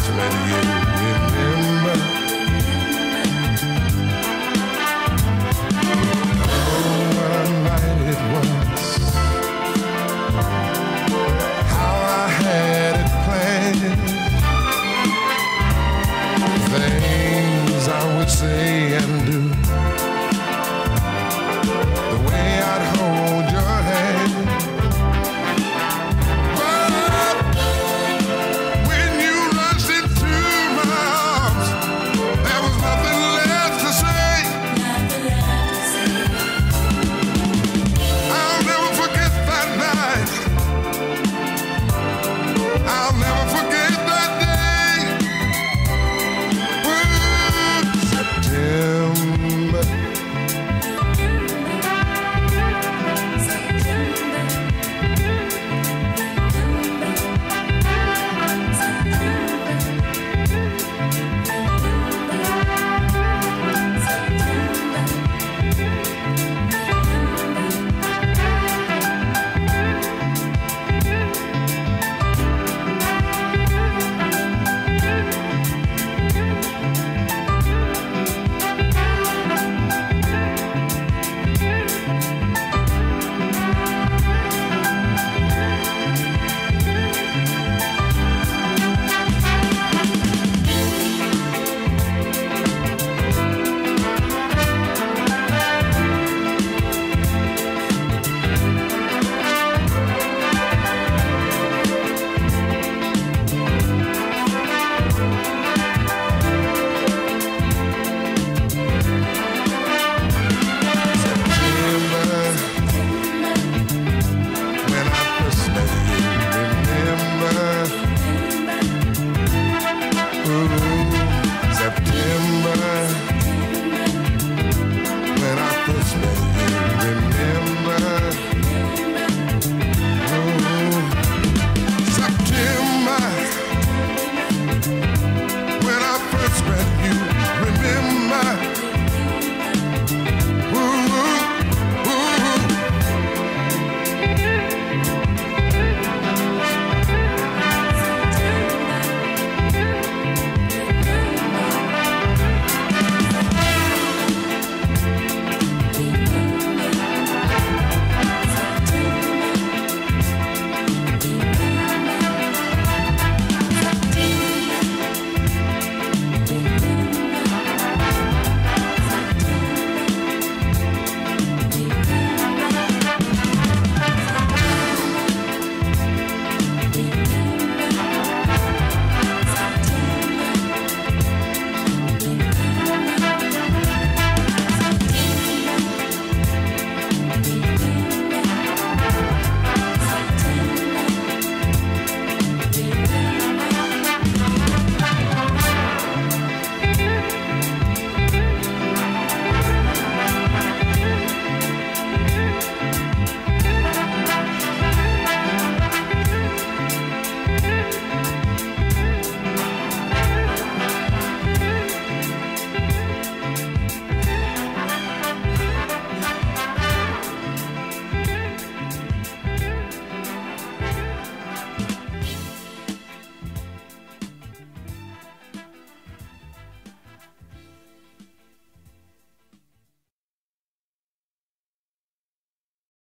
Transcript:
much, man. you yeah.